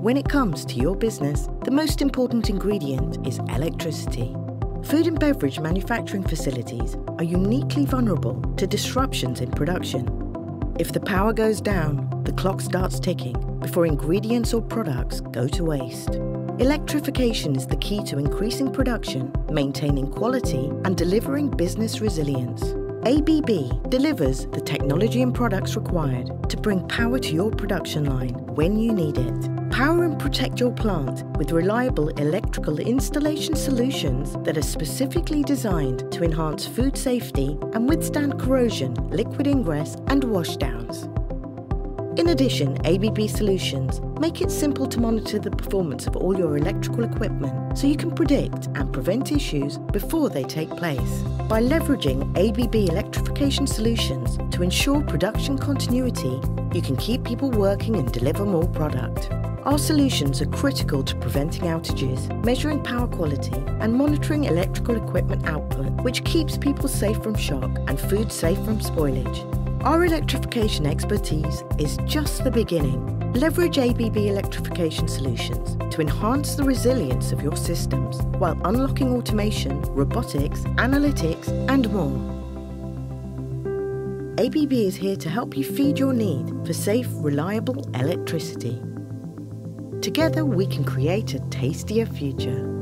When it comes to your business, the most important ingredient is electricity. Food and beverage manufacturing facilities are uniquely vulnerable to disruptions in production. If the power goes down, the clock starts ticking before ingredients or products go to waste. Electrification is the key to increasing production, maintaining quality, and delivering business resilience. ABB delivers the technology and products required to bring power to your production line when you need it. Power and protect your plant with reliable electrical installation solutions that are specifically designed to enhance food safety and withstand corrosion, liquid ingress, and washdowns. In addition, ABB Solutions make it simple to monitor the performance of all your electrical equipment so you can predict and prevent issues before they take place. By leveraging ABB electrification solutions to ensure production continuity, you can keep people working and deliver more product. Our solutions are critical to preventing outages, measuring power quality, and monitoring electrical equipment output, which keeps people safe from shock and food safe from spoilage. Our electrification expertise is just the beginning. Leverage ABB electrification solutions to enhance the resilience of your systems while unlocking automation, robotics, analytics, and more. ABB is here to help you feed your need for safe, reliable electricity. Together we can create a tastier future.